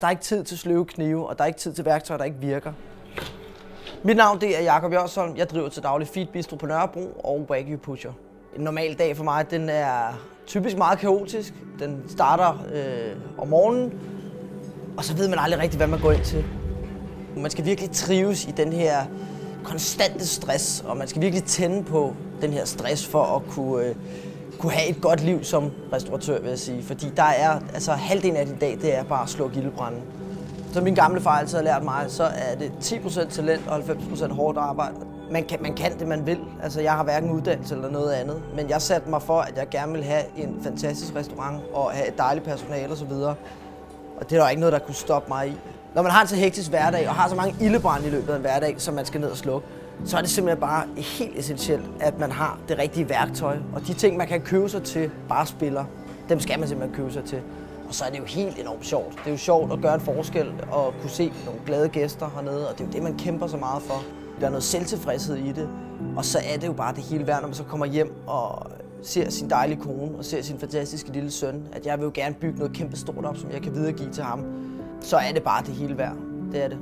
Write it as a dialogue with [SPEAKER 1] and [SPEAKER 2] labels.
[SPEAKER 1] Der er ikke tid til sløve knive, og der er ikke tid til værktøjer, der ikke virker. Mit navn det er Jakob Jørsholm. Jeg driver til daglig Feed Bistro på Nørrebro og Wagyu Pusher. En normal dag for mig, den er typisk meget kaotisk. Den starter øh, om morgenen, og så ved man aldrig rigtigt, hvad man går ind til. Man skal virkelig trives i den her konstante stress, og man skal virkelig tænde på den her stress for at kunne, øh, kunne have et godt liv som restauratør, vil jeg sige. Fordi der er, altså halvdelen af din dag, det er bare at slukke gildebrænde. Som min gamle far altid har lært mig, så er det 10% talent og 90% hårdt arbejde. Man kan, man kan det, man vil. Altså, jeg har hverken uddannelse eller noget andet. Men jeg satte mig for, at jeg gerne vil have en fantastisk restaurant og have et dejligt personale osv. Og det er der ikke noget, der kunne stoppe mig i. Når man har en så hektisk hverdag og har så mange ildebrænde i løbet af en hverdag, som man skal ned og slukke, så er det simpelthen bare helt essentielt, at man har det rigtige værktøj. Og de ting, man kan købe sig til, bare spiller, dem skal man simpelthen købe sig til. Og så er det jo helt enormt sjovt. Det er jo sjovt at gøre en forskel og kunne se nogle glade gæster hernede, og det er jo det, man kæmper så meget for. Der er noget selvtilfredshed i det, og så er det jo bare det hele værd, når man så kommer hjem og ser sin dejlige kone og ser sin fantastiske lille søn, at jeg vil jo gerne bygge noget kæmpe stort op, som jeg kan videregive til ham. Så er det bare det hele værd. Det er det.